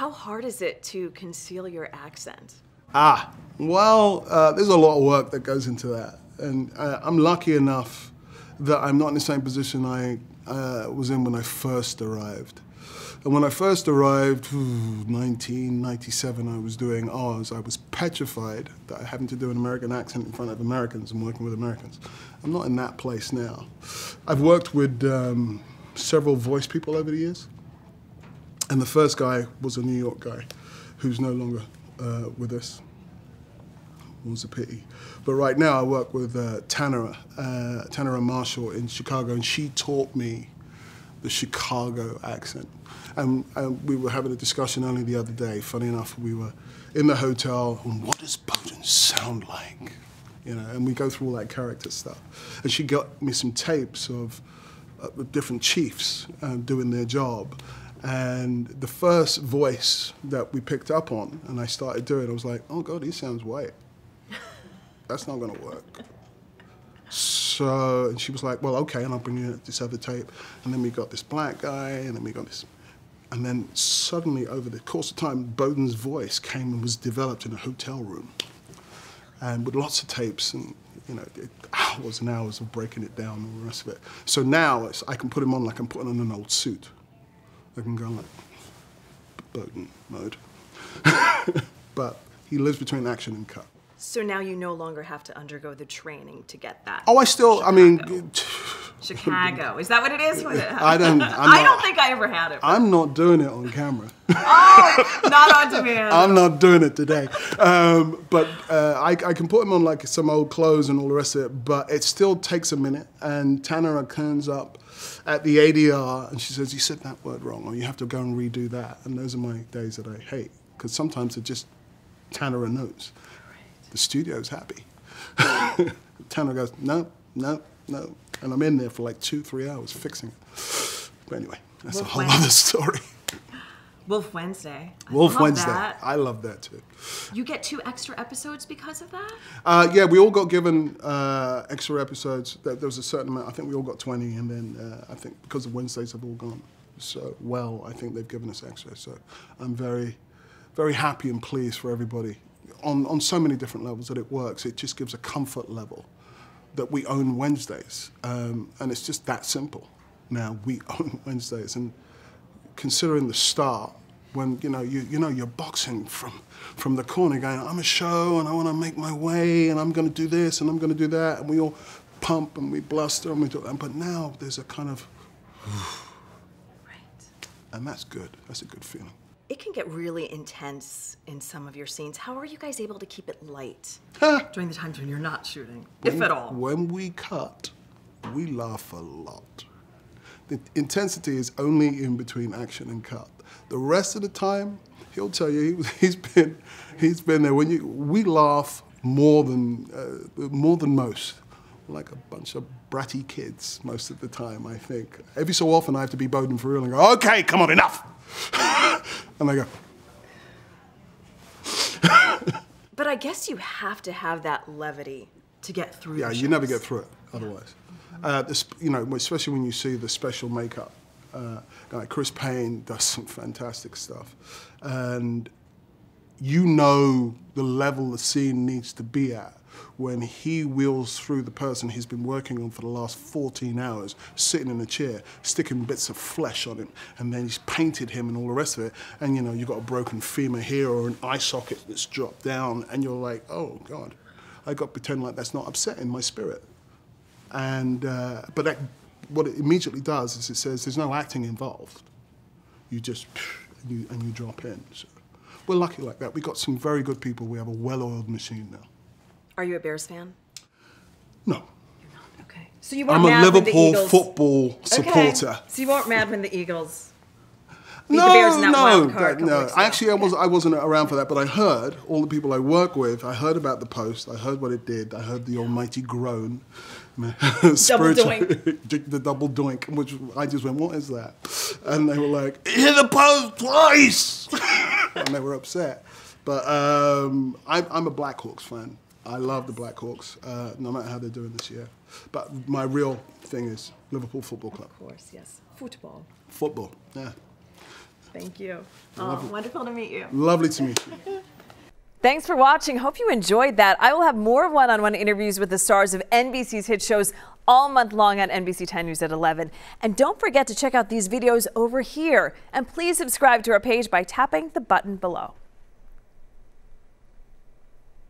How hard is it to conceal your accent? Ah, well, uh, there's a lot of work that goes into that. And uh, I'm lucky enough that I'm not in the same position I uh, was in when I first arrived. And when I first arrived, 1997, I was doing Oz. I was petrified that I having to do an American accent in front of Americans and working with Americans. I'm not in that place now. I've worked with um, several voice people over the years. And the first guy was a New York guy who's no longer uh, with us. It was a pity. But right now I work with uh, Tanera, uh, Marshall in Chicago, and she taught me the Chicago accent. And, and, we were having a discussion only the other day. Funny enough, we were in the hotel, and what does Boden sound like? You know, and we go through all that character stuff. And she got me some tapes of, uh, different chiefs uh, doing their job. And the first voice that we picked up on, and I started doing, I was like, oh God, he sounds white. That's not gonna work. So, and she was like, well, okay, and I'll bring you this other tape. And then we got this black guy, and then we got this. And then suddenly, over the course of time, Boden's voice came and was developed in a hotel room. And with lots of tapes, and you know, hours and hours of breaking it down and all the rest of it. So now I can put him on like I'm putting on an old suit. I can go like Boden mode. but he lives between action and cut. So now you no longer have to undergo the training to get that. Oh, I still, Chicago. I mean, Chicago. Is that what it is? I don't. I'm I don't think I ever had it. but- I'm not doing it on camera. oh, not on demand. I'm not doing it today. Um, but uh, I, I can put him on like some old clothes and all the rest of it. But it still takes a minute. And Tanner turns up at the ADR and she says, "You said that word wrong, or you have to go and redo that." And those are my days that I hate because sometimes it just Tanner knows. The studio's happy. Tanner goes, "No, no, no," and I'm in there for like two, three hours fixing it. But anyway, that's a whole Wednesday. other story. Wolf Wednesday. I Wolf love Wednesday. that. I love that too. You get two extra episodes because of that? Uh, yeah, we all got given uh, extra episodes. There, there was a certain amount. I think we all got 20, and then uh, I think because the Wednesdays have all gone so well, I think they've given us extra. So I'm very, very happy and pleased for everybody on, on so many different levels that it works. It just gives a comfort level that we own Wednesdays, um, and it's just that simple. Now we own Wednesdays, and considering the start when you know you you know you're boxing from from the corner going I'm a show and I want to make my way and I'm going to do this and I'm going to do that and we all pump and we bluster and we do that. but now there's a kind of Right. and that's good that's a good feeling It can get really intense in some of your scenes. How are you guys able to keep it light during the times when you're not shooting, if at all? when we cut we laugh a lot. The intensity is only in between action and cut. The rest of the time he'll tell you he, he's been he's been there. When you we laugh more than uh, more than most like a bunch of bratty kids most of the time i think. Every so often i have to be boden for real and go okay come on enough and they go But I guess you have to have that levity to get through. Yeah, you never get through it otherwise. Uh, this, you know, especially when you see the special makeup. Uh, like Chris Payne does some fantastic stuff, and you know the level the scene needs to be at when he wheels through the person he's been working on for the last 14 hours, sitting in a chair, sticking bits of flesh on him, and then he's painted him and all the rest of it. And you know, you've got a broken femur here or an eye socket that's dropped down, and you're like, oh God, I got to pretend like that's not upsetting my spirit. And uh, but that, what it immediately does is it says there's no acting involved. You just and you, and you drop in. So we're lucky like that. We got some very good people. We have a well-oiled machine now. Are you a Bears fan? No, Okay. So you weren't I'm a when the Liverpool Eagles... football Okay. So you weren't mad when the Eagles beat No, the Bears in that no, wild card. that- no. Actually, I was I wasn't around for that, but I heard all the people I work with. I heard about the post. I heard what it did. I heard the almighty groan, Spiritual- the double doink, which I just went, "What is that?" And they were like, "Hit the post twice," and they were upset. But um, I'm, I'm a Blackhawks fan. I love the Blackhawks, uh, no matter how they're doing this year. But my real thing is Liverpool Football Club. Of course, yes. Football. Football, yeah. Thank you. Oh, wonderful to meet you. Lovely to meet you. Thanks for watching. Hope you enjoyed that. I will have more one on one interviews with the stars of NBC's hit shows all month long on NBC 10 News at 11. And don't forget to check out these videos over here. And please subscribe to our page by tapping the button below.